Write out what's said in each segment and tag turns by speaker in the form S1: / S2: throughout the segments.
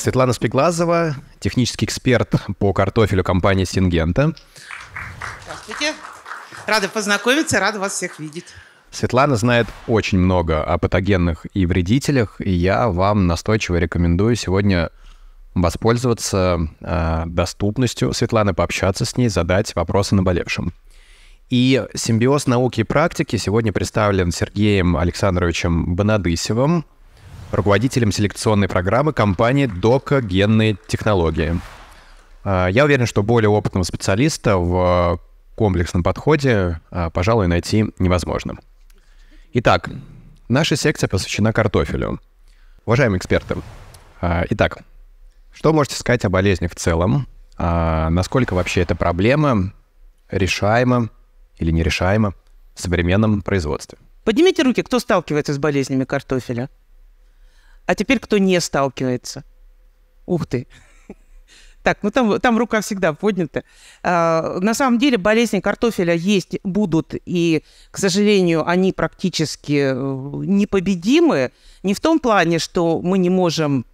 S1: Светлана Спиглазова, технический эксперт по картофелю компании «Сингента».
S2: Здравствуйте. Рада познакомиться, рада вас всех видеть.
S1: Светлана знает очень много о патогенных и вредителях, и я вам настойчиво рекомендую сегодня воспользоваться э, доступностью Светланы, пообщаться с ней, задать вопросы наболевшим. И симбиоз науки и практики сегодня представлен Сергеем Александровичем Бонадысевым, руководителем селекционной программы компании «Дока Генные технологии». Э, я уверен, что более опытного специалиста в комплексном подходе, э, пожалуй, найти невозможно. Итак, наша секция посвящена картофелю. Уважаемые эксперты, э, итак, что можете сказать о болезни в целом? А насколько вообще эта проблема решаема или нерешаема в современном производстве?
S2: Поднимите руки, кто сталкивается с болезнями картофеля. А теперь кто не сталкивается? Ух ты. Так, ну там, там рука всегда поднята. А, на самом деле болезни картофеля есть, будут, и, к сожалению, они практически э, непобедимы. Не в том плане, что мы не можем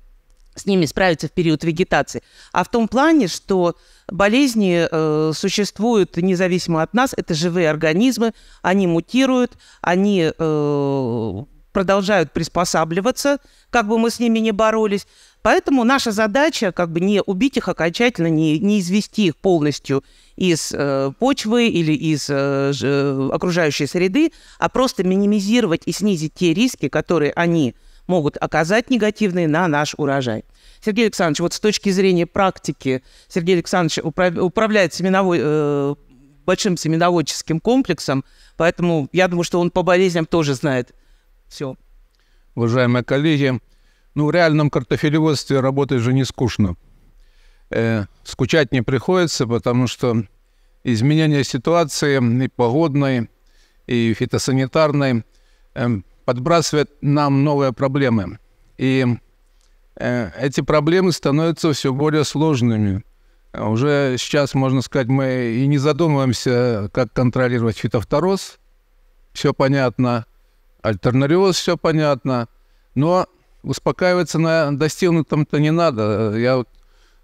S2: с ними справиться в период вегетации, а в том плане, что болезни э, существуют независимо от нас, это живые организмы, они мутируют, они э, продолжают приспосабливаться, как бы мы с ними не боролись. Поэтому наша задача как бы не убить их окончательно, не, не извести их полностью из э, почвы или из э, э, окружающей среды, а просто минимизировать и снизить те риски, которые они могут оказать негативные на наш урожай. Сергей Александрович, вот с точки зрения практики, Сергей Александрович управ, управляет семеновой, э, большим семеноводческим комплексом, поэтому я думаю, что он по болезням тоже знает все.
S3: Уважаемые коллеги, ну, в реальном картофелеводстве работать же не скучно. Э, скучать не приходится, потому что изменение ситуации и погодной, и фитосанитарной э, подбрасывает нам новые проблемы. И э, эти проблемы становятся все более сложными. Уже сейчас, можно сказать, мы и не задумываемся, как контролировать фитофтороз. Все понятно. Альтернариоз, все понятно. Но успокаиваться на достигнутом-то не надо. Я вот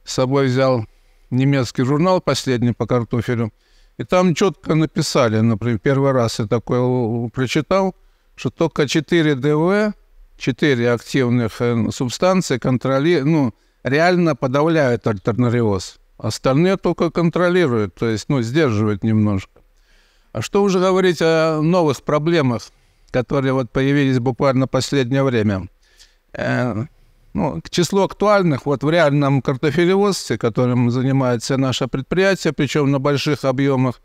S3: с собой взял немецкий журнал последний по картофелю, и там четко написали, например, первый раз я такое прочитал, что только 4 ДВ, 4 активных э, субстанции контроли, ну, реально подавляют альтернариоз. Остальные только контролируют, то есть, ну, сдерживают немножко. А что уже говорить о новых проблемах, которые вот появились буквально в последнее время? Э, ну, к числу актуальных вот в реальном картофелеводстве, которым занимается наше предприятие, причем на больших объемах,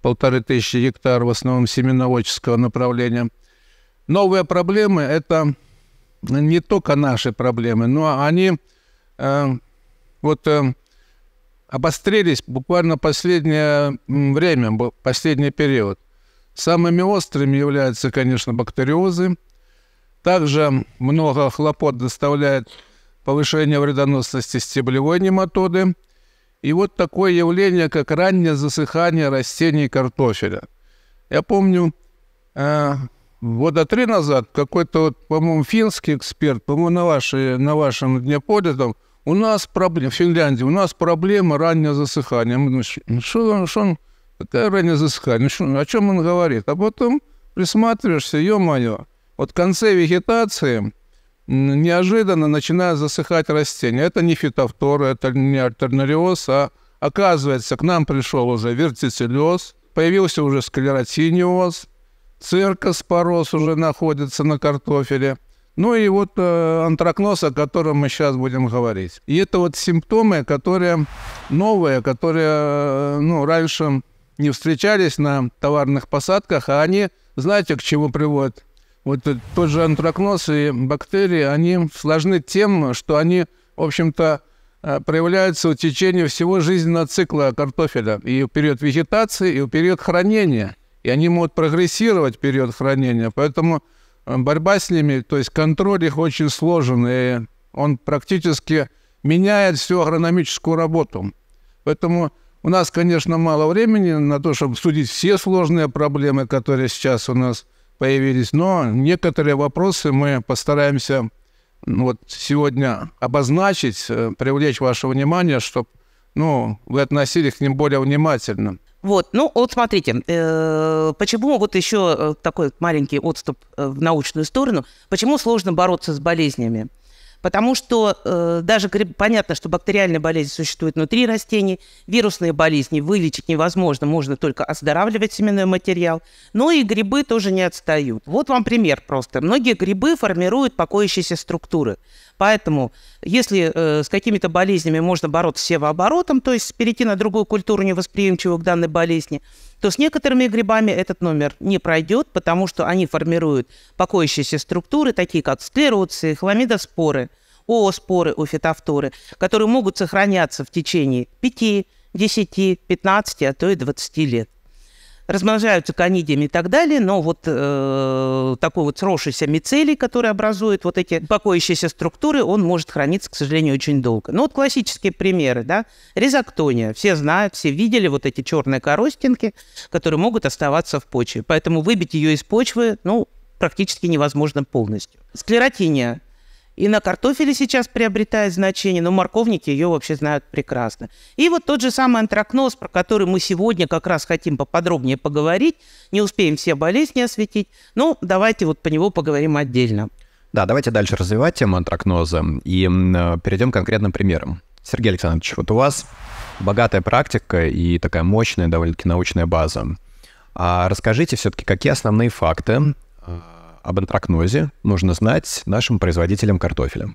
S3: полторы тысячи гектар в основном семеноводческого направления – новые проблемы – это не только наши проблемы, но они э, вот э, обострились буквально последнее время, последний период. Самыми острыми являются, конечно, бактериозы. Также много хлопот доставляет повышение вредоносности стеблевой нематоды. И вот такое явление, как раннее засыхание растений картофеля. Я помню, э, года три назад какой-то, вот, по-моему, финский эксперт, по-моему, на, вашей, на вашем днеполе там, у нас проблема, в Финляндии, у нас проблема раннее засыхание. Мы думаем, ну что он, раннее засыхание, о чем он говорит? А потом присматриваешься, ё-моё, вот в конце вегетации неожиданно начинают засыхать растения. Это не фитофтора, это не альтернариоз, а оказывается, к нам пришел уже вертицеллез, появился уже склеротиниоз, циркоспороз уже находится на картофеле. Ну и вот э, антракноз, о котором мы сейчас будем говорить. И это вот симптомы, которые новые, которые э, ну, раньше не встречались на товарных посадках, а они, знаете, к чему приводят? Вот тот же антракноз и бактерии, они сложны тем, что они, в общем-то, э, проявляются в течение всего жизненного цикла картофеля. И в период вегетации, и в период хранения – и они могут прогрессировать в период хранения, поэтому э, борьба с ними, то есть контроль их очень сложен, и он практически меняет всю агрономическую работу. Поэтому у нас, конечно, мало времени на то, чтобы обсудить все сложные проблемы, которые сейчас у нас появились, но некоторые вопросы мы постараемся вот сегодня обозначить, э, привлечь ваше внимание, чтобы ну, вы относились к ним более внимательно.
S2: Вот, ну вот смотрите, э, почему вот еще э, такой маленький отступ э, в научную сторону, почему сложно бороться с болезнями? Потому что э, даже понятно, что бактериальная болезнь существует внутри растений, вирусные болезни вылечить невозможно, можно только оздоравливать семенной материал, но и грибы тоже не отстают. Вот вам пример просто. Многие грибы формируют покоящиеся структуры. Поэтому, если э, с какими-то болезнями можно бороться севооборотом, то есть перейти на другую культуру, невосприимчивую к данной болезни, то с некоторыми грибами этот номер не пройдет, потому что они формируют покоящиеся структуры, такие как склероции, хламидоспоры, ооспоры у фитофторы, которые могут сохраняться в течение 5, 10, 15, а то и 20 лет размножаются конидиями и так далее, но вот э, такой вот сросшийся мицелий, который образует вот эти покоящиеся структуры, он может храниться, к сожалению, очень долго. Ну вот классические примеры, да, резоктония. Все знают, все видели вот эти черные коростинки, которые могут оставаться в почве. Поэтому выбить ее из почвы, ну, практически невозможно полностью. Склеротиния и на картофеле сейчас приобретает значение, но морковники ее вообще знают прекрасно. И вот тот же самый антракноз, про который мы сегодня как раз хотим поподробнее поговорить, не успеем все болезни осветить, ну, давайте вот по него поговорим отдельно.
S1: Да, давайте дальше развивать тему антракноза и перейдем к конкретным примерам. Сергей Александрович, вот у вас богатая практика и такая мощная довольно-таки научная база. А расскажите все-таки, какие основные факты э, об антракнозе нужно знать нашим производителям картофеля?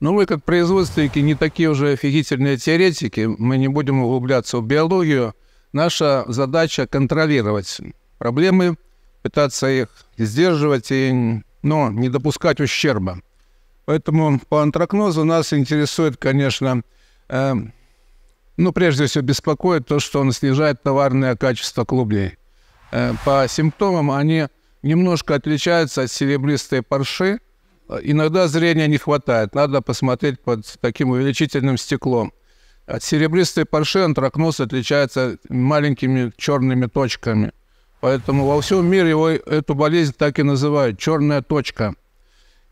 S3: Ну, мы как производственники не такие уже офигительные теоретики, мы не будем углубляться в биологию. Наша задача контролировать проблемы, пытаться их сдерживать и но не допускать ущерба. Поэтому по антракнозу нас интересует, конечно, э, ну, прежде всего, беспокоит то, что он снижает товарное качество клубней. Э, по симптомам они немножко отличаются от серебристой парши. Иногда зрения не хватает, надо посмотреть под таким увеличительным стеклом. От серебристой парши антракноз отличается маленькими черными точками. Поэтому во всем мире его, эту болезнь так и называют – черная точка.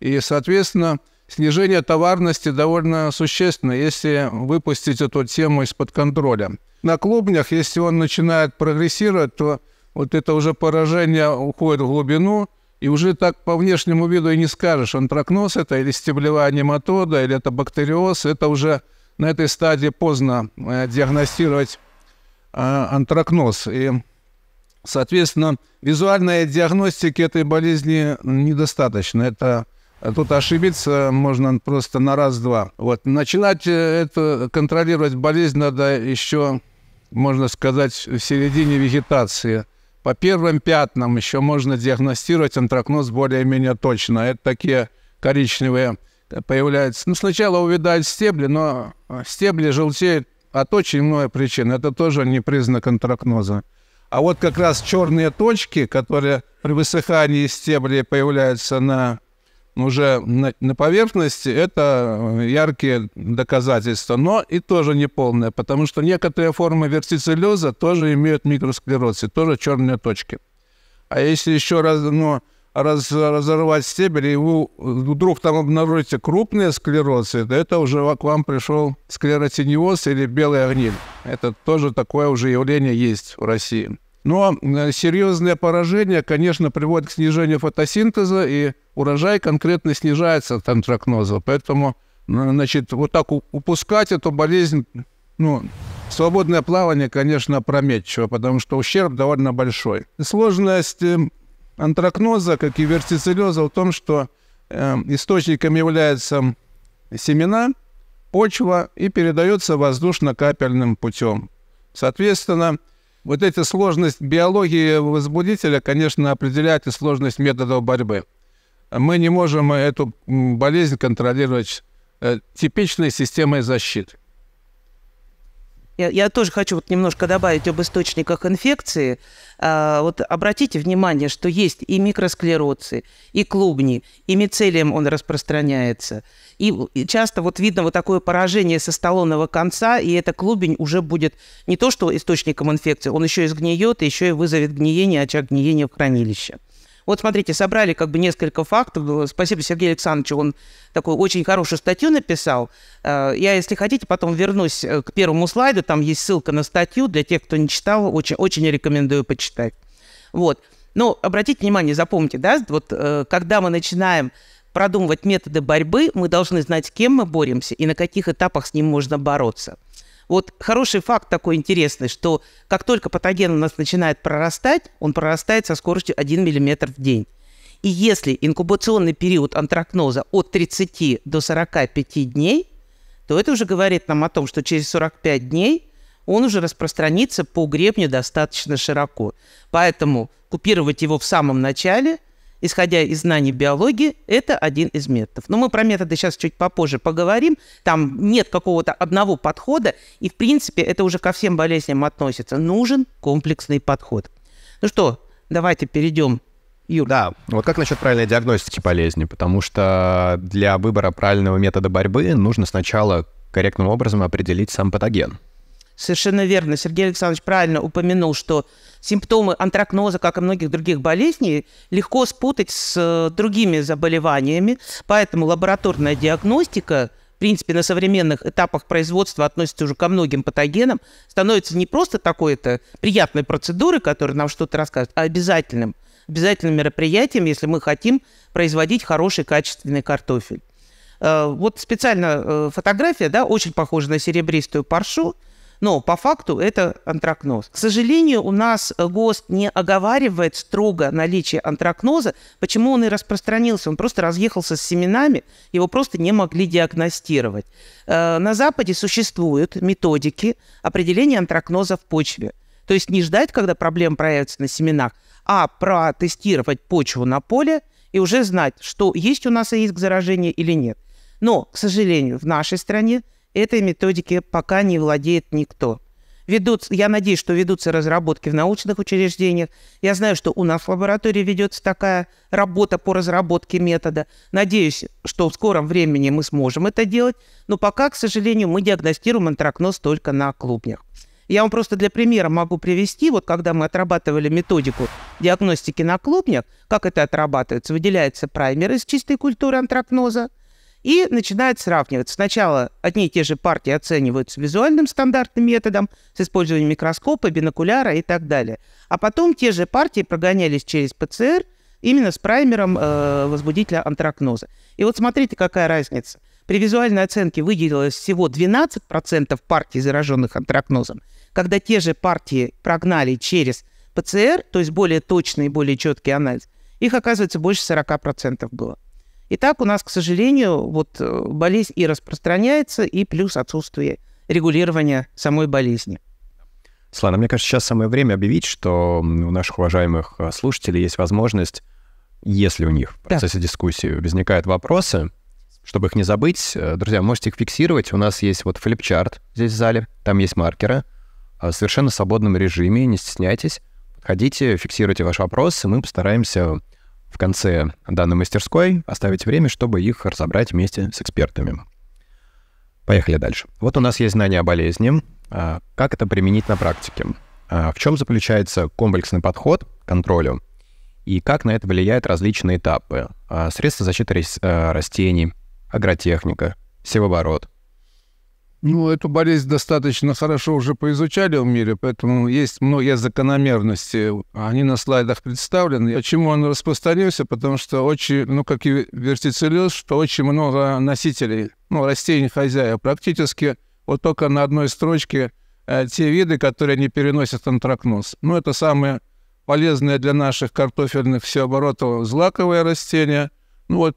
S3: И, соответственно, снижение товарности довольно существенно, если выпустить эту тему из-под контроля. На клубнях, если он начинает прогрессировать, то вот это уже поражение уходит в глубину, и уже так по внешнему виду и не скажешь, антракноз это или стеблевая нематода, или это бактериоз, это уже на этой стадии поздно э, диагностировать э, антракноз. И, соответственно, визуальной диагностики этой болезни недостаточно. Это Тут ошибиться можно просто на раз-два. Вот. Начинать э, это, контролировать болезнь надо еще, можно сказать, в середине вегетации. По первым пятнам еще можно диагностировать антракноз более-менее точно. Это такие коричневые появляются. Ну, сначала увядают стебли, но стебли желтеют от очень много причин. Это тоже не признак антракноза. А вот как раз черные точки, которые при высыхании стеблей появляются на уже на, на поверхности, это э, яркие доказательства, но и тоже не полное, потому что некоторые формы вертицеллеза тоже имеют микросклероз, и тоже черные точки. А если еще раз, ну, раз, разорвать стебель, и вы вдруг там обнаружите крупные склерозы, то это уже к вам пришел склеротиниоз или белая гниль. Это тоже такое уже явление есть в России. Но э, серьезное поражение, конечно, приводит к снижению фотосинтеза, и урожай конкретно снижается от антракноза. Поэтому, значит, вот так упускать эту болезнь, ну, свободное плавание, конечно, опрометчиво, потому что ущерб довольно большой. Сложность э, антракноза, как и вертицеллеза, в том, что э, источником являются семена, почва и передается воздушно-капельным путем. Соответственно, вот эта сложность биологии возбудителя, конечно, определяет и сложность методов борьбы. Мы не можем эту болезнь контролировать э, типичной системой защиты.
S2: Я, я тоже хочу вот немножко добавить об источниках инфекции. А, вот обратите внимание, что есть и микросклероцы, и клубни, и мицелием он распространяется. И, часто вот видно вот такое поражение со столонного конца, и эта клубень уже будет не то что источником инфекции, он еще и сгниет, еще и вызовет гниение, очаг гниения в хранилище. Вот смотрите, собрали как бы несколько фактов. Спасибо Сергею Александровичу, он такую очень хорошую статью написал. Э, я, если хотите, потом вернусь э, к первому слайду. Там есть ссылка на статью. Для тех, кто не читал, очень, очень рекомендую почитать. Вот. Но обратите внимание, запомните, да, вот э, когда мы начинаем продумывать методы борьбы, мы должны знать, с кем мы боремся и на каких этапах с ним можно бороться. Вот хороший факт такой интересный, что как только патоген у нас начинает прорастать, он прорастает со скоростью 1 мм в день. И если инкубационный период антракноза от 30 до 45 дней, то это уже говорит нам о том, что через 45 дней он уже распространится по гребню достаточно широко. Поэтому купировать его в самом начале – исходя из знаний биологии, это один из методов. Но мы про методы сейчас чуть попозже поговорим. Там нет какого-то одного подхода, и, в принципе, это уже ко всем болезням относится. Нужен комплексный подход. Ну что, давайте перейдем
S1: Юр. Да, вот как насчет правильной диагностики болезни? Потому что для выбора правильного метода борьбы нужно сначала корректным образом определить сам патоген.
S2: Совершенно верно. Сергей Александрович правильно упомянул, что симптомы антракноза, как и многих других болезней, легко спутать с э, другими заболеваниями. Поэтому лабораторная диагностика в принципе, на современных этапах производства относится уже ко многим патогенам, становится не просто такой-то приятной процедурой, которая нам что-то рассказывает, а обязательным, обязательным мероприятием, если мы хотим производить хороший качественный картофель. Э, вот специально э, фотография, да, очень похожа на серебристую паршу, но по факту это антракноз. К сожалению, у нас ГОСТ не оговаривает строго наличие антракноза. Почему он и распространился? Он просто разъехался с семенами, его просто не могли диагностировать. Э, на Западе существуют методики определения антракноза в почве. То есть не ждать, когда проблема проявится на семенах, а протестировать почву на поле и уже знать, что есть у нас риск заражения или нет. Но, к сожалению, в нашей стране этой методики пока не владеет никто. Ведутся, я надеюсь, что ведутся разработки в научных учреждениях. Я знаю, что у нас в лаборатории ведется такая работа по разработке метода. Надеюсь, что в скором времени мы сможем это делать. Но пока, к сожалению, мы диагностируем антракноз только на клубнях. Я вам просто для примера могу привести, вот когда мы отрабатывали методику диагностики на клубнях, как это отрабатывается, выделяется праймер из чистой культуры антракноза – и начинает сравнивать. Сначала одни и те же партии оцениваются визуальным стандартным методом с использованием микроскопа, бинокуляра и так далее. А потом те же партии прогонялись через ПЦР именно с праймером э, возбудителя антракноза. И вот смотрите, какая разница. При визуальной оценке выделилось всего 12% партий, зараженных антракнозом, когда те же партии прогнали через ПЦР, то есть более точный и более четкий анализ, их, оказывается, больше 40% было. И так у нас, к сожалению, вот э, болезнь и распространяется, и плюс отсутствие регулирования самой болезни.
S1: Слана, мне кажется, сейчас самое время объявить, что у наших уважаемых э, слушателей есть возможность, если у них в процессе да. дискуссии возникают вопросы, чтобы их не забыть, э, друзья, можете их фиксировать. У нас есть вот флипчарт здесь в зале, там есть маркеры. В совершенно свободном режиме, не стесняйтесь. Подходите, фиксируйте ваш вопрос, и мы постараемся в конце данной мастерской оставить время, чтобы их разобрать вместе с экспертами. Поехали дальше. Вот у нас есть знание о болезни. А, как это применить на практике? А, в чем заключается комплексный подход к контролю? И как на это влияют различные этапы? А, средства защиты растений, агротехника, севооборот,
S3: ну, эту болезнь достаточно хорошо уже поизучали в мире, поэтому есть многие закономерности. Они на слайдах представлены. Почему он распространился? Потому что очень, ну, как и вертицеллез, что очень много носителей, ну, растений хозяев. Практически вот только на одной строчке э, те виды, которые не переносят антракноз. Ну, это самые полезные для наших картофельных всеоборотов злаковые растения. Ну, вот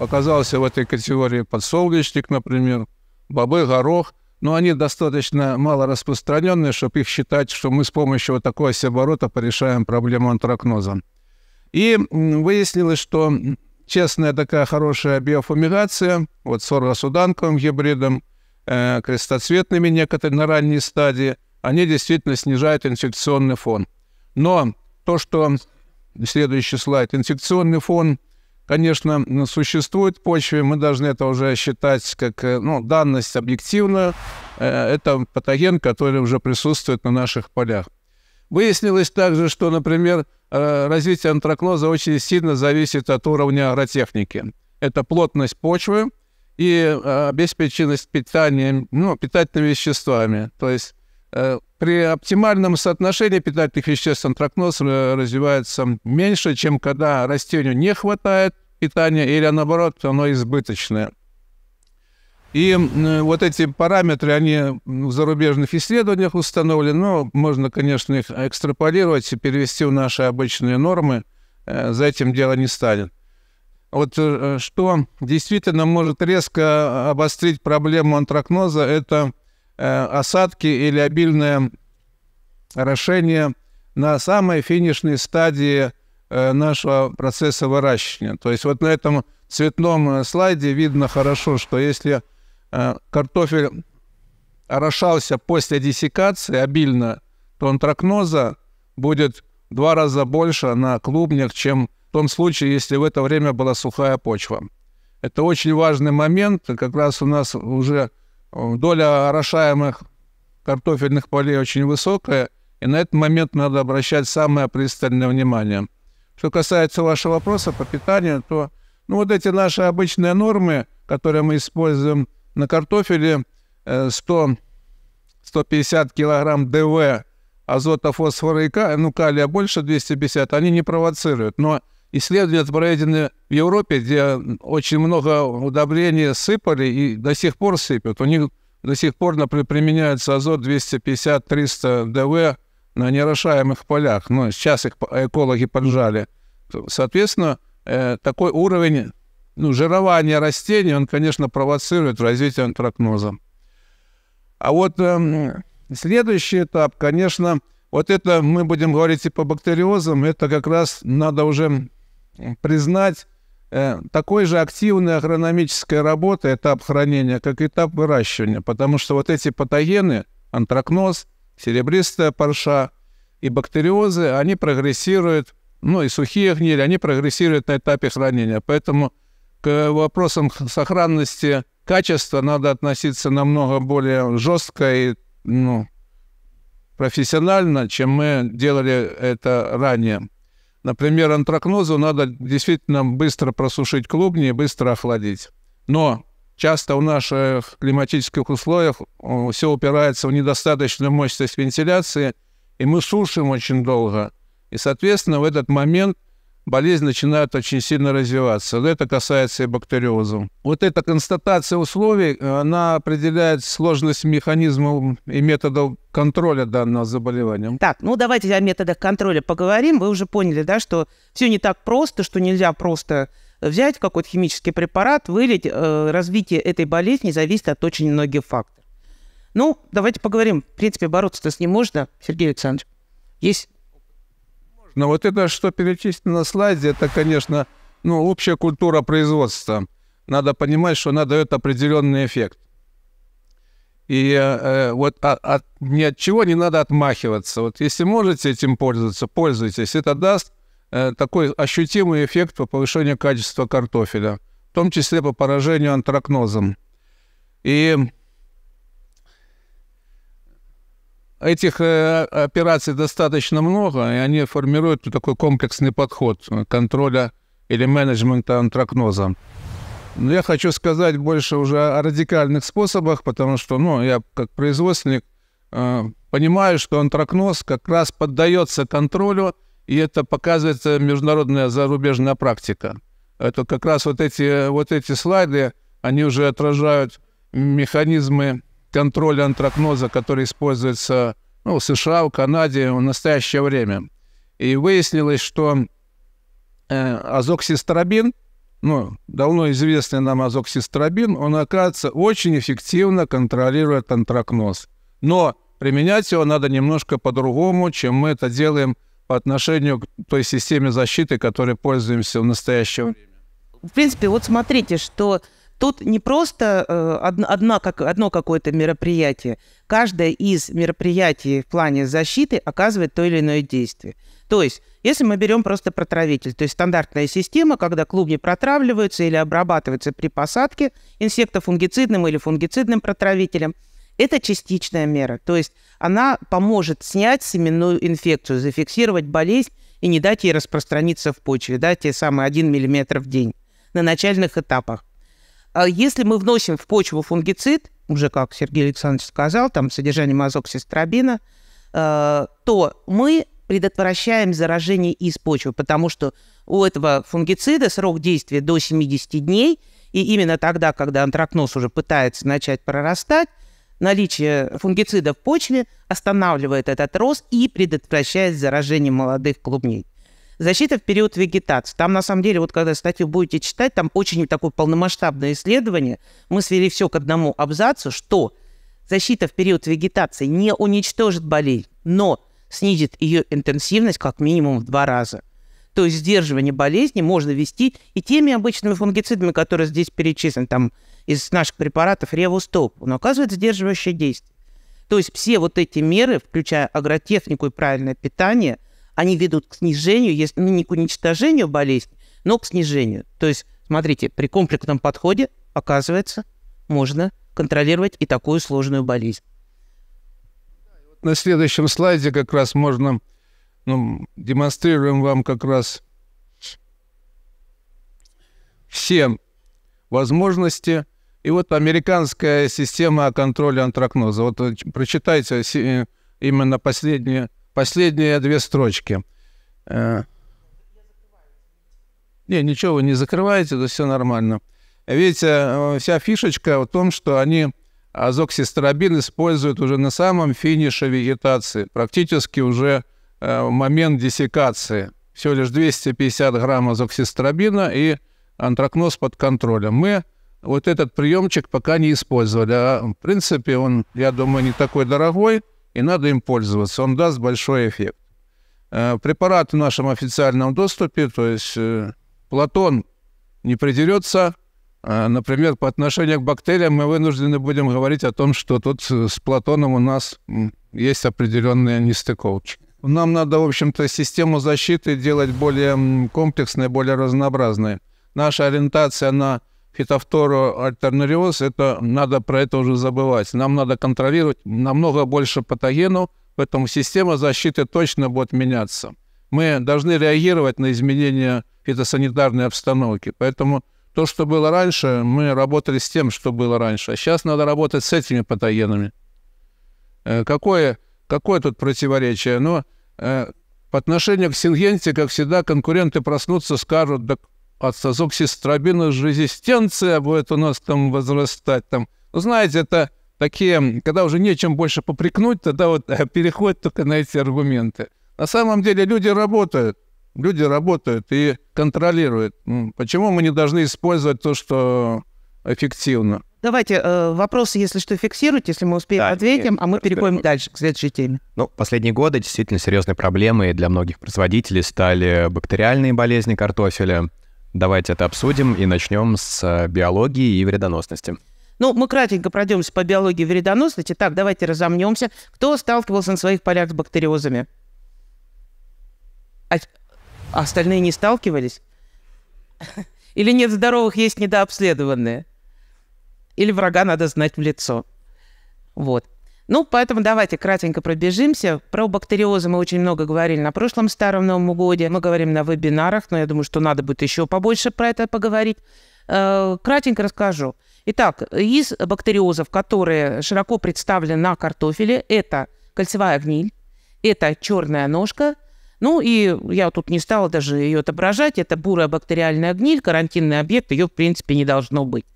S3: оказался в этой категории подсолнечник, например, бобы, горох, но они достаточно мало распространенные, чтобы их считать, что мы с помощью вот такого оборота порешаем проблему антракноза. И выяснилось, что честная такая хорошая биофумигация, вот с оргосуданковым гибридом, э, крестоцветными некоторые на ранней стадии, они действительно снижают инфекционный фон. Но то, что следующий слайд, инфекционный фон – конечно, существует почве, мы должны это уже считать как э, ну, данность объективную. Э, это патоген, который уже присутствует на наших полях. Выяснилось также, что, например, э, развитие антракноза очень сильно зависит от уровня агротехники. Это плотность почвы и обеспеченность питанием, ну, питательными веществами. То есть при оптимальном соотношении питательных веществ антракноз развивается меньше, чем когда растению не хватает питания или, наоборот, оно избыточное. И вот эти параметры, они в зарубежных исследованиях установлены, но можно, конечно, их экстраполировать и перевести в наши обычные нормы. Э, за этим дело не станет. Вот э, что действительно может резко обострить проблему антракноза, это э, осадки или обильное орошение на самой финишной стадии нашего процесса выращивания. То есть вот на этом цветном слайде видно хорошо, что если Э, картофель орошался после диссекации обильно, то антракноза будет в два раза больше на клубнях, чем в том случае, если в это время была сухая почва. Это очень важный момент. Как раз у нас уже э, доля орошаемых картофельных полей очень высокая, и на этот момент надо обращать самое пристальное внимание. Что касается вашего вопроса по питанию, то ну, вот эти наши обычные нормы, которые мы используем – на картофеле 100, э, 150 килограмм ДВ азота, фосфора и калия, ну, калия больше 250, они не провоцируют. Но исследования проведены в Европе, где очень много удобрений сыпали и до сих пор сыпят. У них до сих пор, например, применяется азот 250-300 ДВ на нерошаемых полях. Но сейчас их экологи поджали. Соответственно, э, такой уровень ну, жирование растений, он, конечно, провоцирует развитие антракноза. А вот э, следующий этап, конечно, вот это мы будем говорить и по бактериозам, это как раз надо уже признать э, такой же активной агрономической работы, этап хранения, как этап выращивания, потому что вот эти патогены, антракноз, серебристая парша и бактериозы, они прогрессируют, ну и сухие гнили, они прогрессируют на этапе хранения, поэтому к вопросам сохранности качества надо относиться намного более жестко и ну, профессионально, чем мы делали это ранее. Например, антракнозу надо действительно быстро просушить клубни и быстро охладить. Но часто в наших климатических условиях все упирается в недостаточную мощность вентиляции, и мы сушим очень долго. И, соответственно, в этот момент – болезнь начинает очень сильно развиваться. Это касается и бактериоза. Вот эта констатация условий, она определяет сложность механизмов и методов контроля данного заболевания.
S2: Так, ну давайте о методах контроля поговорим. Вы уже поняли, да, что все не так просто, что нельзя просто взять какой-то химический препарат, вылить. Э, развитие этой болезни зависит от очень многих факторов. Ну, давайте поговорим. В принципе, бороться-то с ним можно, Сергей Александрович. Есть
S3: но вот это, что перечислено на слайде, это, конечно, ну, общая культура производства. Надо понимать, что она дает определенный эффект. И э, вот от, от, ни от чего не надо отмахиваться. Вот если можете этим пользоваться, пользуйтесь. Это даст э, такой ощутимый эффект по повышению качества картофеля, в том числе по поражению антракнозом. И Этих э, операций достаточно много, и они формируют такой комплексный подход контроля или менеджмента антракноза. Но я хочу сказать больше уже о радикальных способах, потому что ну, я как производственник э, понимаю, что антракноз как раз поддается контролю, и это показывает международная зарубежная практика. Это как раз вот эти, вот эти слайды, они уже отражают механизмы контроля антракноза, который используется ну, в США, в Канаде в настоящее время. И выяснилось, что э, азоксистрабин, ну, давно известный нам азоксистрабин, он, оказывается, очень эффективно контролирует антракноз. Но применять его надо немножко по-другому, чем мы это делаем по отношению к той системе защиты, которой пользуемся в настоящее время.
S2: В принципе, вот смотрите, что Тут не просто э, одно, как, одно какое-то мероприятие. Каждое из мероприятий в плане защиты оказывает то или иное действие. То есть, если мы берем просто протравитель, то есть стандартная система, когда клубни протравливаются или обрабатываются при посадке инсектофунгицидным или фунгицидным протравителем, Это частичная мера, то есть она поможет снять семенную инфекцию, зафиксировать болезнь и не дать ей распространиться в почве, дать те самые 1 мм в день на начальных этапах. А если мы вносим в почву фунгицид, уже как Сергей Александрович сказал, там содержание азоксистрабина, э, то мы предотвращаем заражение из почвы, потому что у этого фунгицида срок действия до 70 дней, и именно тогда, когда антракноз уже пытается начать прорастать, наличие фунгицида в почве останавливает этот рост и предотвращает заражение молодых клубней. Защита в период вегетации. Там, на самом деле, вот когда статью будете читать, там очень такое полномасштабное исследование. Мы свели все к одному абзацу, что защита в период вегетации не уничтожит болезнь, но снизит ее интенсивность как минимум в два раза. То есть сдерживание болезни можно вести и теми обычными фунгицидами, которые здесь перечислены, там из наших препаратов ревустоп, он оказывает сдерживающее действие. То есть все вот эти меры, включая агротехнику и правильное питание – они ведут к снижению, если, ну, не к уничтожению болезни, но к снижению. То есть, смотрите, при комплексном подходе, оказывается, можно контролировать и такую сложную болезнь.
S3: На следующем слайде как раз можно, ну, демонстрируем вам как раз все возможности. И вот американская система контроля антракноза. Вот э, прочитайте э, именно последние Последние две строчки. Э, не, ничего вы не закрываете, это все нормально. Видите, э, вся фишечка в том, что они азоксистрабин используют уже на самом финише вегетации, практически уже э, в момент диссекации. Всего лишь 250 грамм азоксистрабина и антракноз под контролем. Мы вот этот приемчик пока не использовали. А, в принципе, он, я думаю, не такой дорогой и надо им пользоваться. Он даст большой эффект. Э, препарат в нашем официальном доступе, то есть э, Платон не придерется. А, например, по отношению к бактериям мы вынуждены будем говорить о том, что тут с Платоном у нас есть определенные нестыковки. Нам надо, в общем-то, систему защиты делать более комплексной, более разнообразной. Наша ориентация на фитофтору альтернариоз, это надо про это уже забывать. Нам надо контролировать намного больше патогенов, поэтому система защиты точно будет меняться. Мы должны реагировать на изменения фитосанитарной обстановки. Поэтому то, что было раньше, мы работали с тем, что было раньше. А сейчас надо работать с этими патогенами. Э, какое, какое тут противоречие? Но ну, э, по отношению к сингенте, как всегда, конкуренты проснутся, скажут, да от азоксистрабина резистенция будет у нас там возрастать. Там. Ну, знаете, это такие, когда уже нечем больше попрекнуть, тогда вот переходят только на эти аргументы. На самом деле люди работают, люди работают и контролируют. Почему мы не должны использовать то, что эффективно?
S2: Давайте э, вопросы, если что, фиксируйте, если мы успеем, да, ответим, нет, а мы переходим да. дальше к следующей теме.
S1: Ну, последние годы действительно серьезной проблемой для многих производителей стали бактериальные болезни картофеля. Давайте это обсудим и начнем с э, биологии и вредоносности.
S2: Ну, мы кратенько пройдемся по биологии вредоносности. Так, давайте разомнемся. Кто сталкивался на своих полях с бактериозами? А, а остальные не сталкивались? Или нет здоровых, есть недообследованные? Или врага надо знать в лицо? Вот. Ну, поэтому давайте кратенько пробежимся. Про бактериозы мы очень много говорили на прошлом Старом Новом Годе. Мы говорим на вебинарах, но я думаю, что надо будет еще побольше про это поговорить. Э, кратенько расскажу. Итак, из бактериозов, которые широко представлены на картофеле, это кольцевая гниль, это черная ножка, ну и я тут не стала даже ее отображать, это бурая бактериальная гниль, карантинный объект, ее в принципе не должно быть.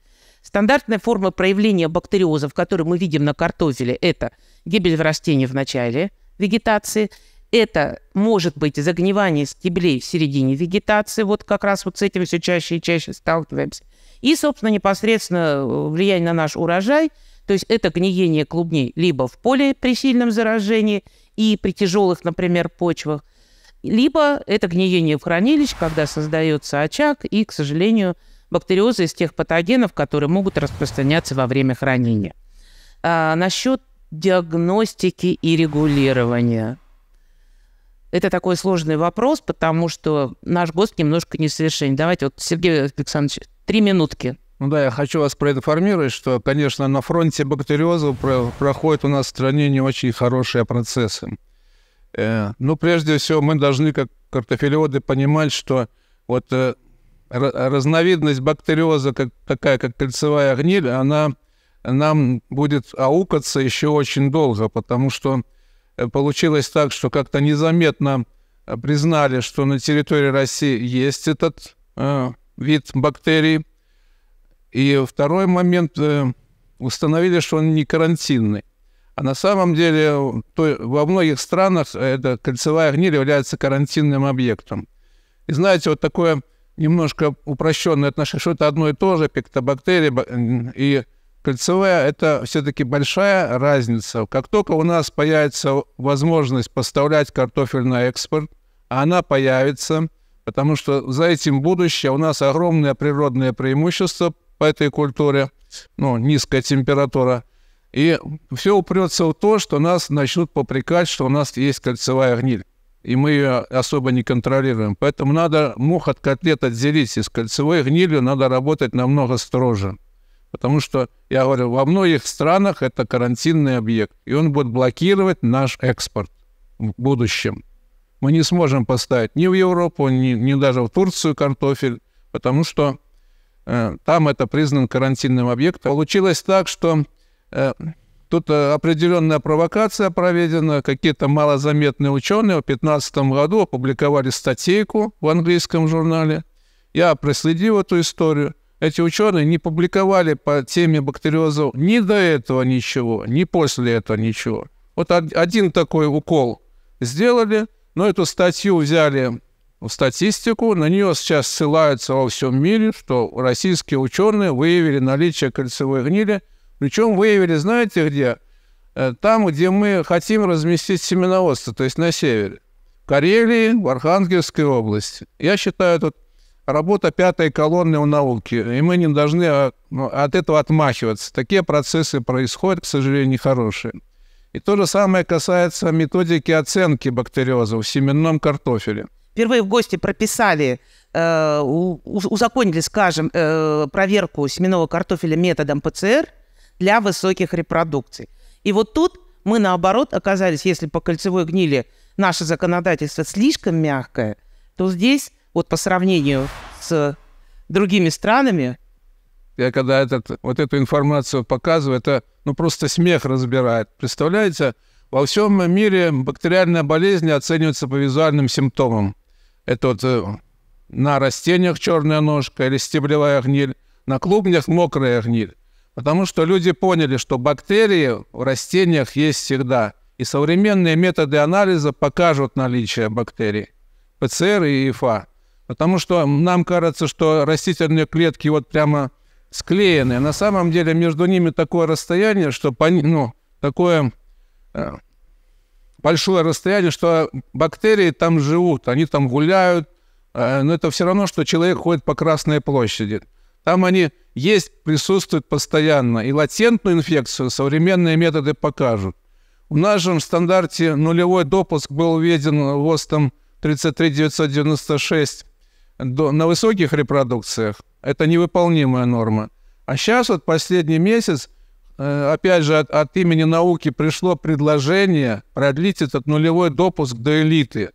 S2: Стандартная форма проявления бактериозов, которую мы видим на картофеле, это гибель в растении в начале вегетации, это может быть загнивание стеблей в середине вегетации, вот как раз вот с этим все чаще и чаще сталкиваемся. И, собственно, непосредственно э, влияние на наш урожай, то есть это гниение клубней либо в поле при сильном заражении и при тяжелых, например, почвах, либо это гниение в хранилище, когда создается очаг, и, к сожалению, бактериозы из тех патогенов, которые могут распространяться во время хранения. А, насчет диагностики и регулирования. Это такой сложный вопрос, потому что наш ГОСТ немножко несовершенен. Давайте вот, Сергей Александрович, три минутки.
S3: Ну да, я хочу вас проинформировать, что, конечно, на фронте бактериоза про проходят у нас в стране не очень хорошие процессы. Э, ну, прежде всего, мы должны, как картофелеводы, понимать, что вот э, разновидность бактериоза, как, такая как кольцевая гниль, она нам будет аукаться еще очень долго, потому что э, получилось так, что как-то незаметно э, признали, что на территории России есть этот э, вид бактерий. И второй момент, э, установили, что он не карантинный. А на самом деле то, во многих странах эта кольцевая гниль является карантинным объектом. И знаете, вот такое немножко упрощенное отношение, что это одно и то же, пектобактерии и кольцевая – это все-таки большая разница. Как только у нас появится возможность поставлять картофель на экспорт, а она появится, потому что за этим будущее у нас огромное природное преимущество по этой культуре, ну, низкая температура, и все упрется в то, что нас начнут попрекать, что у нас есть кольцевая гниль и мы ее особо не контролируем. Поэтому надо мух от котлет отделить. И с кольцевой гнилью надо работать намного строже. Потому что, я говорю, во многих странах это карантинный объект, и он будет блокировать наш экспорт в будущем. Мы не сможем поставить ни в Европу, ни, ни даже в Турцию картофель, потому что э, там это признан карантинным объектом. Получилось так, что э, Тут э, определенная провокация проведена. Какие-то малозаметные ученые в 2015 году опубликовали статейку в английском журнале. Я проследил эту историю. Эти ученые не публиковали по теме бактериозов ни до этого ничего, ни после этого ничего. Вот один такой укол сделали, но эту статью взяли в статистику, на нее сейчас ссылаются во всем мире, что российские ученые выявили наличие кольцевой гнили – причем выявили, знаете где? Э, там, где мы хотим разместить семеноводство, то есть на севере. В Карелии, в Архангельской области. Я считаю, тут работа пятой колонны у науки, и мы не должны а, ну, от этого отмахиваться. Такие процессы происходят, к сожалению, нехорошие. И то же самое касается методики оценки бактериоза в семенном картофеле.
S2: Впервые в гости прописали, э, узаконили, скажем, э, проверку семенного картофеля методом ПЦР – для высоких репродукций. И вот тут мы, наоборот, оказались, если по кольцевой гнили наше законодательство слишком мягкое, то здесь, вот по сравнению с другими странами...
S3: Я когда этот, вот эту информацию показываю, это ну, просто смех разбирает. Представляете, во всем мире бактериальная болезнь оценивается по визуальным симптомам. Это вот э, на растениях черная ножка или стеблевая гниль, на клубнях мокрая гниль. Потому что люди поняли, что бактерии в растениях есть всегда. И современные методы анализа покажут наличие бактерий. ПЦР и ИФА. Потому что нам кажется, что растительные клетки вот прямо склеены. На самом деле между ними такое расстояние, что ну, такое э, большое расстояние, что бактерии там живут, они там гуляют. Э, но это все равно, что человек ходит по Красной площади. Там они есть, присутствуют постоянно. И латентную инфекцию современные методы покажут. В нашем стандарте нулевой допуск был введен ГОСТом 33996 на высоких репродукциях. Это невыполнимая норма. А сейчас вот последний месяц, э, опять же, от, от имени науки пришло предложение продлить этот нулевой допуск до элиты.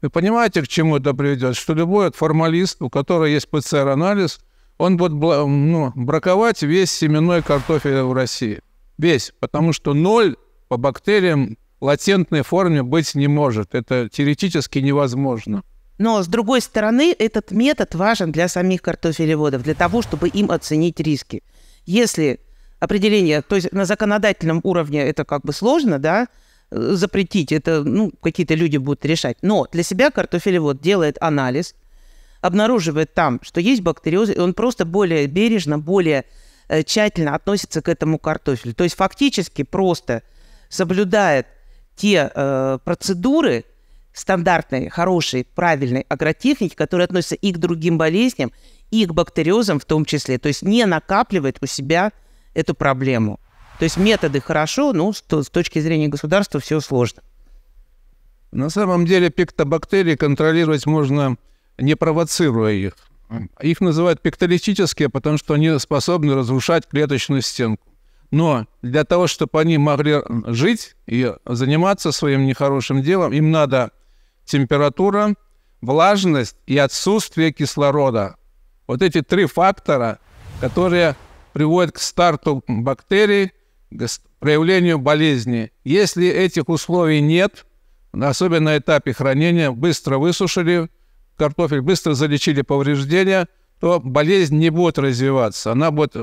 S3: Вы понимаете, к чему это приведет? Что любой формалист, у которого есть ПЦР-анализ – он будет ну, браковать весь семенной картофель в России. Весь. Потому что ноль по бактериям латентной форме быть не может. Это теоретически невозможно.
S2: Но, с другой стороны, этот метод важен для самих картофелеводов, для того, чтобы им оценить риски. Если определение, то есть на законодательном уровне это как бы сложно, да, запретить, это, ну, какие-то люди будут решать. Но для себя картофелевод делает анализ, обнаруживает там, что есть бактериоз, и он просто более бережно, более э, тщательно относится к этому картофелю. То есть фактически просто соблюдает те э, процедуры стандартной, хорошей, правильной агротехники, которые относятся и к другим болезням, и к бактериозам в том числе. То есть не накапливает у себя эту проблему. То есть методы хорошо, но с, с точки зрения государства все сложно.
S3: На самом деле пиктобактерии контролировать можно не провоцируя их. Их называют пектолитические, потому что они способны разрушать клеточную стенку. Но для того, чтобы они могли жить и заниматься своим нехорошим делом, им надо температура, влажность и отсутствие кислорода. Вот эти три фактора, которые приводят к старту бактерий, к проявлению болезни. Если этих условий нет, особенно на этапе хранения, быстро высушили картофель, быстро залечили повреждения, то болезнь не будет развиваться. Она будет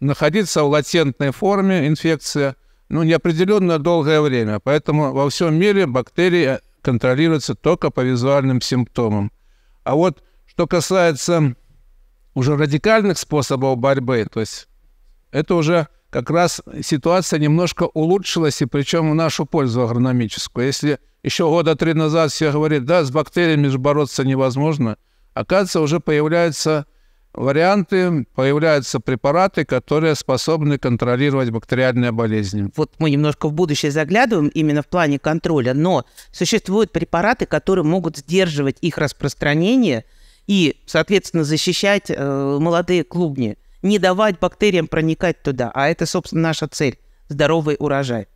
S3: находиться в латентной форме, инфекция, ну, неопределенное долгое время. Поэтому во всем мире бактерии контролируются только по визуальным симптомам. А вот что касается уже радикальных способов борьбы, то есть это уже как раз ситуация немножко улучшилась, и причем в нашу пользу агрономическую. Если еще года три назад все говорили, да, с бактериями же бороться невозможно, оказывается, уже появляются варианты, появляются препараты, которые способны контролировать бактериальные болезни.
S2: Вот мы немножко в будущее заглядываем именно в плане контроля, но существуют препараты, которые могут сдерживать их распространение и, соответственно, защищать э, молодые клубни, не давать бактериям проникать туда. А это, собственно, наша цель – здоровый урожай.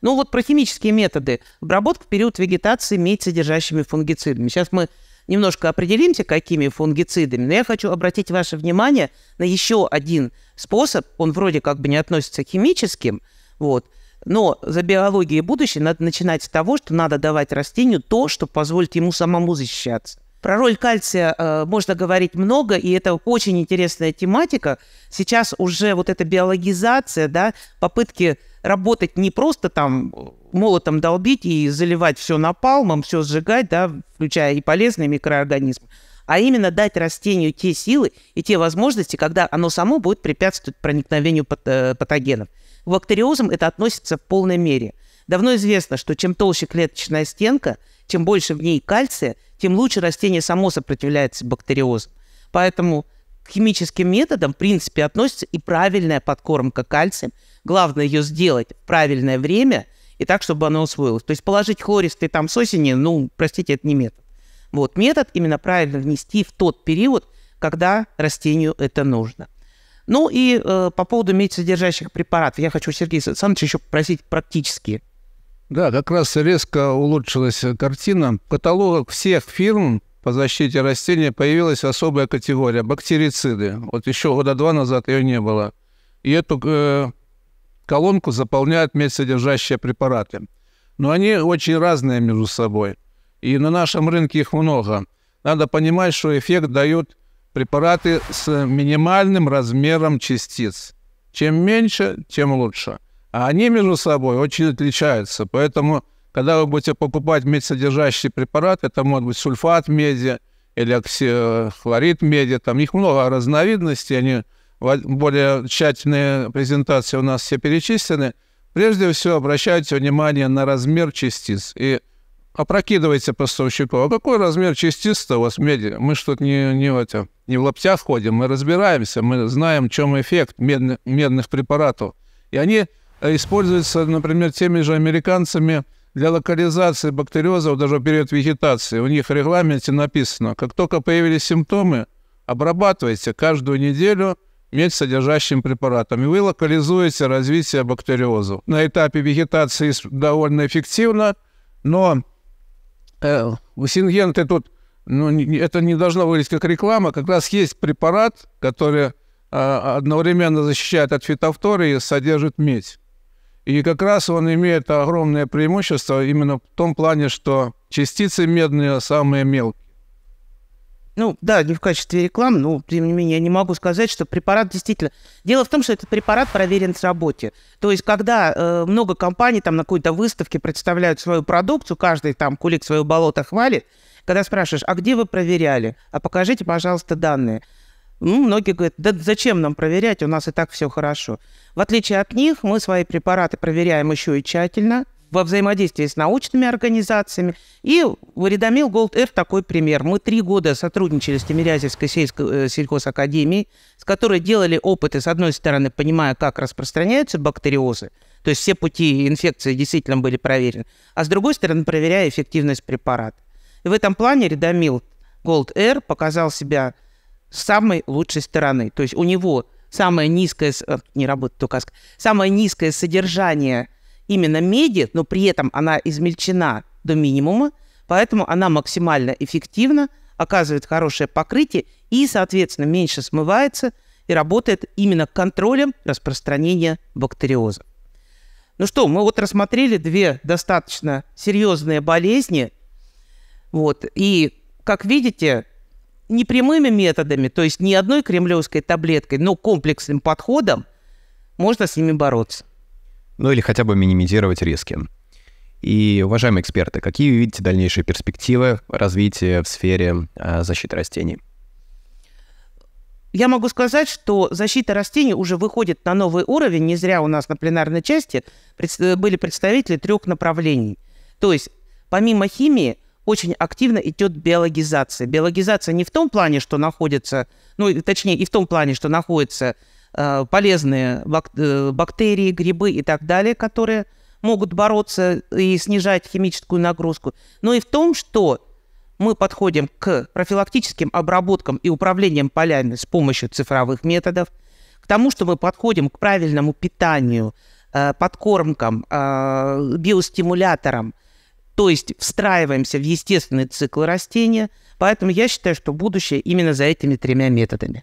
S2: Ну вот про химические методы. Обработка в период вегетации медь содержащими фунгицидами. Сейчас мы немножко определимся, какими фунгицидами, но я хочу обратить ваше внимание на еще один способ, он вроде как бы не относится к химическим, вот, но за биологией будущего надо начинать с того, что надо давать растению то, что позволит ему самому защищаться. Про роль кальция э, можно говорить много, и это очень интересная тематика. Сейчас уже вот эта биологизация, да, попытки работать не просто там молотом долбить и заливать все напалмом, все сжигать, да, включая и полезные микроорганизмы, а именно дать растению те силы и те возможности, когда оно само будет препятствовать проникновению э, патогенов. К бактериозам это относится в полной мере. Давно известно, что чем толще клеточная стенка, чем больше в ней кальция, тем лучше растение само сопротивляется бактериозам. Поэтому к химическим методам, в принципе, относится и правильная подкормка кальцием. Главное ее сделать в правильное время и так, чтобы она усвоилась. То есть положить хлористый там с осени, ну, простите, это не метод. Вот метод именно правильно внести в тот период, когда растению это нужно. Ну и э, по поводу медсодержащих препаратов, я хочу Сергея Александровича еще попросить практически.
S3: Да, как раз резко улучшилась картина. В каталогах всех фирм по защите растений появилась особая категория – бактерициды. Вот еще года два назад ее не было. И эту э, колонку заполняют медсодержащие препараты. Но они очень разные между собой. И на нашем рынке их много. Надо понимать, что эффект дают препараты с минимальным размером частиц. Чем меньше, тем лучше. А они между собой очень отличаются. Поэтому когда вы будете покупать медсодержащий препарат, это может быть сульфат меди или оксихлорид меди, там их много разновидностей, они более тщательные презентации у нас все перечислены. Прежде всего, обращайте внимание на размер частиц и опрокидывайте поставщику. А какой размер частиц-то у вас меди? Мы что то не, не, это, не в лаптях ходим, мы разбираемся, мы знаем, в чем эффект медных, медных препаратов. И они используются, например, теми же американцами – для локализации бактериозов даже в период вегетации. У них в регламенте написано, как только появились симптомы, обрабатывайте каждую неделю медь содержащим препаратом, и вы локализуете развитие бактериозов. На этапе вегетации довольно эффективно, но э, сингенты тут, ну, это не должно выглядеть как реклама, как раз есть препарат, который э, одновременно защищает от фитофторы и содержит медь. И как раз он имеет огромное преимущество именно в том плане, что частицы медные самые мелкие.
S2: Ну, да, не в качестве рекламы, но, тем не менее, я не могу сказать, что препарат действительно... Дело в том, что этот препарат проверен в работе. То есть, когда э, много компаний там на какой-то выставке представляют свою продукцию, каждый там кулик свое болото хвалит, когда спрашиваешь, а где вы проверяли? А покажите, пожалуйста, данные. Ну, многие говорят, да зачем нам проверять, у нас и так все хорошо. В отличие от них, мы свои препараты проверяем еще и тщательно, во взаимодействии с научными организациями. И вот Ridomil Gold R такой пример. Мы три года сотрудничали с Тимирязевской сельско- э, сельхозакадемией, с которой делали опыты, с одной стороны, понимая, как распространяются бактериозы, то есть все пути инфекции действительно были проверены, а с другой стороны, проверяя эффективность препарата. И в этом плане Ridomil Gold R показал себя с самой лучшей стороны. То есть у него самое низкое, э, не работает только самое низкое содержание именно меди, но при этом она измельчена до минимума, поэтому она максимально эффективна, оказывает хорошее покрытие и, соответственно, меньше смывается и работает именно контролем распространения бактериоза. Ну что, мы вот рассмотрели две достаточно серьезные болезни. Вот. И, как видите, не прямыми методами, то есть не одной кремлевской таблеткой, но комплексным подходом можно с ними бороться.
S1: Ну или хотя бы минимизировать риски. И, уважаемые эксперты, какие вы видите дальнейшие перспективы развития в сфере э, защиты растений?
S2: Я могу сказать, что защита растений уже выходит на новый уровень. Не зря у нас на пленарной части были представители трех направлений. То есть, помимо химии, очень активно идет биологизация. Биологизация не в том плане, что находится, ну, точнее, и в том плане, что находятся э, полезные бак, э, бактерии, грибы и так далее, которые могут бороться и снижать химическую нагрузку, но и в том, что мы подходим к профилактическим обработкам и управлением полями с помощью цифровых методов, к тому, что мы подходим к правильному питанию, э, подкормкам, э, биостимуляторам – то есть встраиваемся в естественный цикл растения. Поэтому я считаю, что будущее именно за этими тремя методами.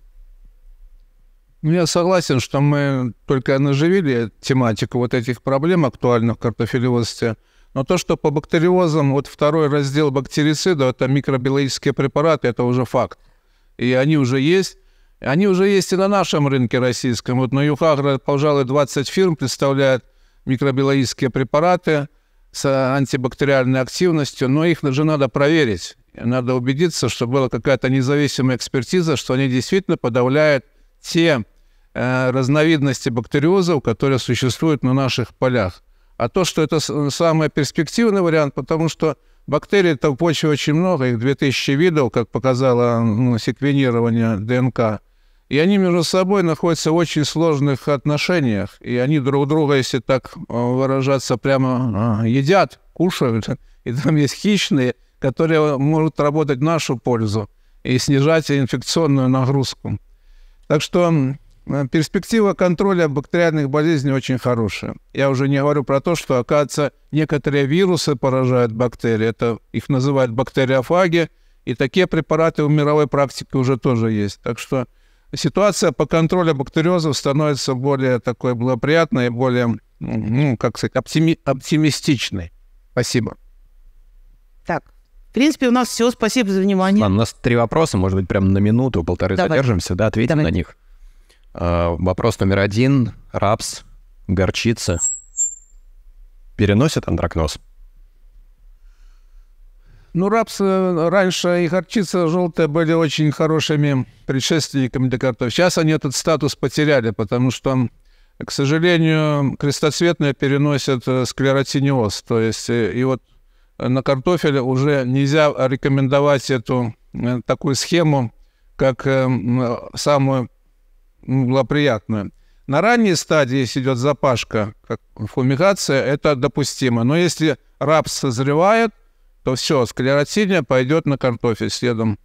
S3: Ну, я согласен, что мы только наживили тематику вот этих проблем актуальных в картофелеводстве. Но то, что по бактериозам, вот второй раздел бактерицида, это микробиологические препараты, это уже факт. И они уже есть. Они уже есть и на нашем рынке российском. Вот на Юхагро, пожалуй, 20 фирм представляют микробиологические препараты – с антибактериальной активностью, но их же надо проверить. Надо убедиться, что была какая-то независимая экспертиза, что они действительно подавляют те э, разновидности бактериозов, которые существуют на наших полях. А то, что это самый перспективный вариант, потому что бактерий-то в почве очень много, их 2000 видов, как показало ну, секвенирование ДНК. И они между собой находятся в очень сложных отношениях. И они друг друга, если так э, выражаться, прямо а, едят, кушают. И там есть хищные, которые могут работать в нашу пользу и снижать инфекционную нагрузку. Так что перспектива контроля бактериальных болезней очень хорошая. Я уже не говорю про то, что, оказывается, некоторые вирусы поражают бактерии. Это их называют бактериофаги. И такие препараты в мировой практике уже тоже есть. Так что ситуация по контролю бактериозов становится более такой благоприятной, более, ну, как сказать, оптими оптимистичной. Спасибо.
S2: Так, в принципе, у нас все. Спасибо за внимание.
S1: Ладно, у нас три вопроса, может быть, прям на минуту, полторы Давай. задержимся, да, ответим Давай. на них. Uh, вопрос номер один. Рапс, горчица переносит антракноз?
S3: Ну, рапс э, раньше и горчица желтая были очень хорошими предшественниками для картофеля. Сейчас они этот статус потеряли, потому что, к сожалению, крестоцветные переносят э, склеротиниоз. То есть, э, и вот на картофеле уже нельзя рекомендовать эту такую схему, как самую благоприятную. На ранней стадии, если идет запашка, как фумигация, это допустимо. Но если рапс созревает, то все, склеротиния пойдет на картофель следом.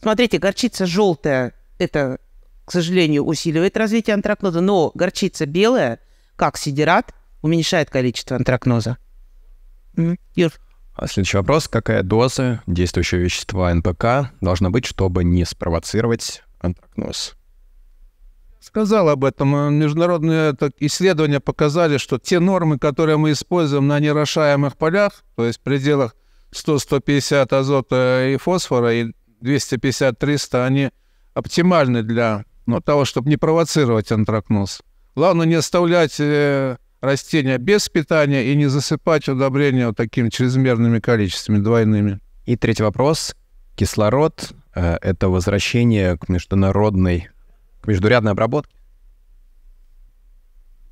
S2: Смотрите, горчица желтая, это, к сожалению, усиливает развитие антракноза, но горчица белая, как сидерат, уменьшает количество антракноза.
S1: Юр. А следующий вопрос. Какая доза действующего вещества НПК должна быть, чтобы не спровоцировать антракноз?
S3: Сказал об этом. Э, международные исследования показали, что те нормы, которые мы используем на нерошаемых полях, то есть в пределах 100-150 азота и фосфора и 250-300, они оптимальны для ну, того, чтобы не провоцировать антракноз. Главное не оставлять э, растения без питания и не засыпать удобрения вот такими чрезмерными количествами, двойными.
S1: И третий вопрос. Кислород э, — это возвращение к международной междурядной обработки?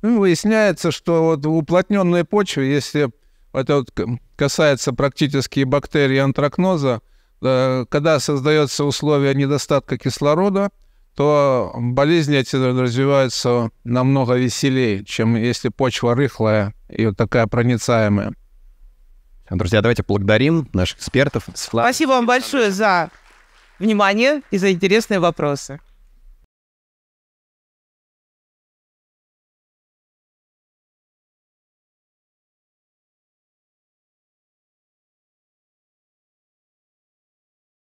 S3: Ну, выясняется, что вот в уплотненной почве, если это вот касается практически бактерий антракноза, когда создается условие недостатка кислорода, то болезни эти развиваются намного веселее, чем если почва рыхлая и вот такая проницаемая.
S1: Друзья, давайте благодарим наших экспертов.
S2: Спасибо вам большое за внимание и за интересные вопросы.